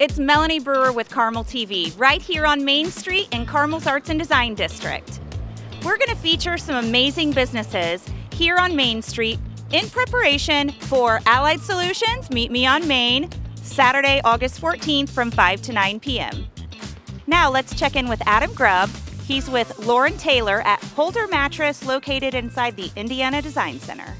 It's Melanie Brewer with Carmel TV, right here on Main Street in Carmel's Arts and Design District. We're going to feature some amazing businesses here on Main Street in preparation for Allied Solutions Meet Me on Main, Saturday, August 14th from 5 to 9 p.m. Now let's check in with Adam Grubb. He's with Lauren Taylor at Holder Mattress located inside the Indiana Design Center.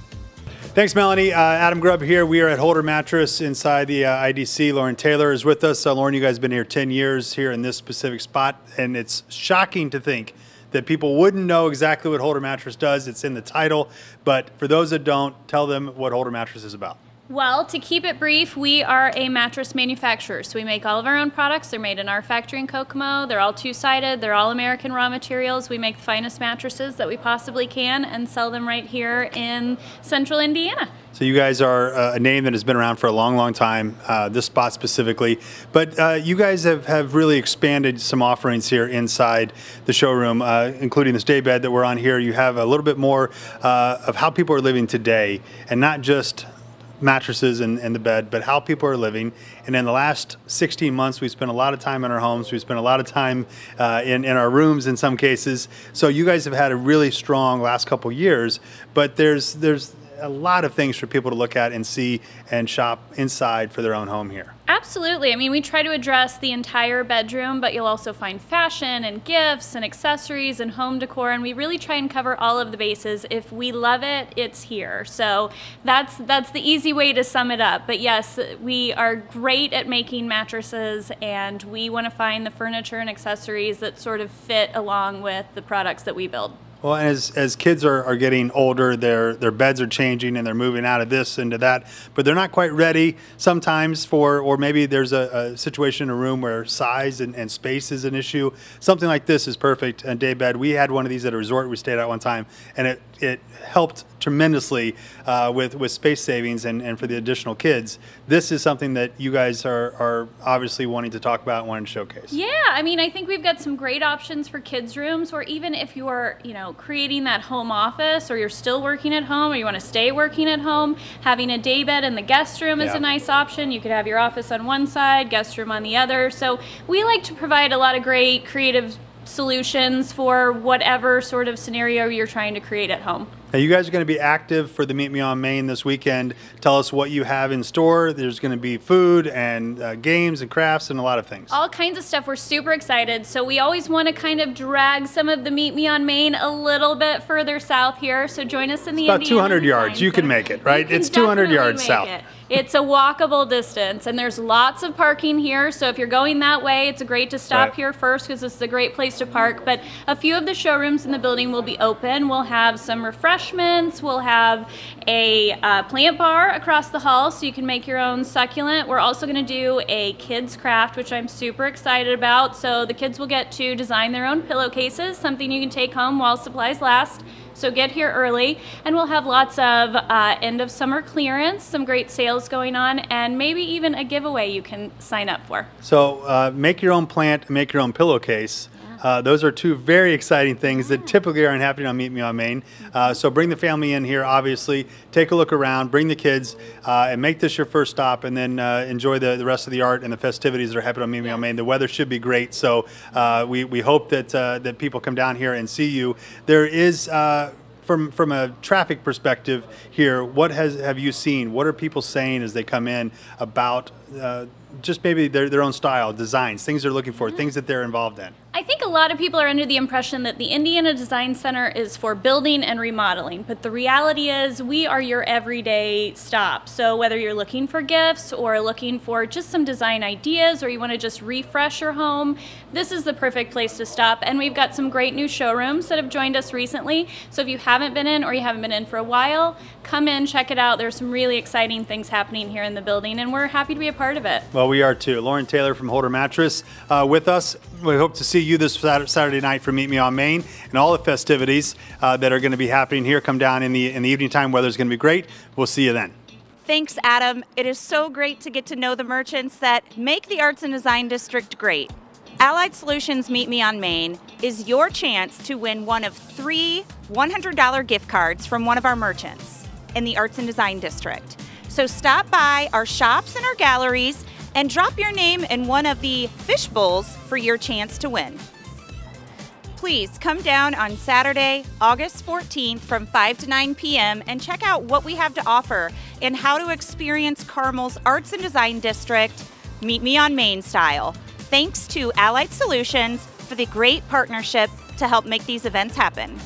Thanks, Melanie. Uh, Adam Grubb here. We are at Holder Mattress inside the uh, IDC. Lauren Taylor is with us. Uh, Lauren, you guys have been here 10 years here in this specific spot, and it's shocking to think that people wouldn't know exactly what Holder Mattress does. It's in the title, but for those that don't, tell them what Holder Mattress is about. Well, to keep it brief, we are a mattress manufacturer. So we make all of our own products. They're made in our factory in Kokomo. They're all two-sided. They're all American raw materials. We make the finest mattresses that we possibly can and sell them right here in central Indiana. So you guys are uh, a name that has been around for a long, long time, uh, this spot specifically. But uh, you guys have, have really expanded some offerings here inside the showroom, uh, including this day bed that we're on here. You have a little bit more uh, of how people are living today and not just mattresses and, and, the bed, but how people are living. And in the last 16 months, we spent a lot of time in our homes. We spent a lot of time uh, in, in our rooms in some cases. So you guys have had a really strong last couple years, but there's, there's a lot of things for people to look at and see and shop inside for their own home here. Absolutely. I mean, we try to address the entire bedroom, but you'll also find fashion and gifts and accessories and home decor, and we really try and cover all of the bases. If we love it, it's here. So that's that's the easy way to sum it up. But yes, we are great at making mattresses, and we want to find the furniture and accessories that sort of fit along with the products that we build. Well, as, as kids are, are getting older, their, their beds are changing and they're moving out of this into that, but they're not quite ready sometimes for, or maybe there's a, a situation in a room where size and, and space is an issue. Something like this is perfect. A day bed, we had one of these at a resort we stayed at one time, and it, it helped tremendously uh, with, with space savings and, and for the additional kids. This is something that you guys are, are obviously wanting to talk about and wanting to showcase. Yeah, I mean, I think we've got some great options for kids' rooms, or even if you're, you know, creating that home office, or you're still working at home, or you want to stay working at home, having a day bed in the guest room is yeah. a nice option. You could have your office on one side, guest room on the other. So we like to provide a lot of great creative solutions for whatever sort of scenario you're trying to create at home. Now you guys are going to be active for the Meet Me on Main this weekend. Tell us what you have in store. There's going to be food and uh, games and crafts and a lot of things. All kinds of stuff. We're super excited. So we always want to kind of drag some of the Meet Me on Main a little bit further south here. So join us in the it's about 200 yards. You can make it, right? It's 200 yards south. It. It's a walkable distance, and there's lots of parking here. So if you're going that way, it's great to stop right. here first because it's a great place to park. But a few of the showrooms in the building will be open. We'll have some refreshments. We'll have a uh, plant bar across the hall so you can make your own succulent. We're also going to do a kids craft, which I'm super excited about. So the kids will get to design their own pillowcases, something you can take home while supplies last. So get here early, and we'll have lots of uh, end of summer clearance, some great sales going on, and maybe even a giveaway you can sign up for. So uh, make your own plant, make your own pillowcase. Uh, those are two very exciting things that typically aren't happening on Meet Me on Main. Uh, so bring the family in here, obviously. Take a look around, bring the kids, uh, and make this your first stop, and then uh, enjoy the, the rest of the art and the festivities that are happening on Meet Me on Main. The weather should be great, so uh, we, we hope that, uh, that people come down here and see you. There is from from a traffic perspective here, what has have you seen? What are people saying as they come in about uh, just maybe their, their own style, designs, things they're looking for, mm-hmm. things that they're involved in? I think a lot of people are under the impression that the Indiana Design Center is for building and remodeling, but the reality is we are your everyday stop. So whether you're looking for gifts or looking for just some design ideas or you want to just refresh your home, this is the perfect place to stop. And we've got some great new showrooms that have joined us recently. So if you haven't been in or you haven't been in for a while, come in, check it out. There's some really exciting things happening here in the building and we're happy to be a part of it. Well, we are too. Lauren Taylor from Holder Mattress uh, with us. We hope to see you this Saturday night for Meet Me on Main and all the festivities uh, that are going to be happening here. Come down in the in the evening time. Weather's going to be great. We'll see you then. Thanks, Adam. It is so great to get to know the merchants that make the Arts and Design District great. Allied Solutions Meet Me on Main is your chance to win one of three $100 gift cards from one of our merchants in the Arts and Design District. So stop by our shops and our galleries and drop your name in one of the fish bowls for your chance to win. Please come down on Saturday, August 14th from 5 to 9 p.m. and check out what we have to offer and how to experience Carmel's Arts and Design District. Meet me on Main Style. Thanks to Allied Solutions for the great partnership to help make these events happen.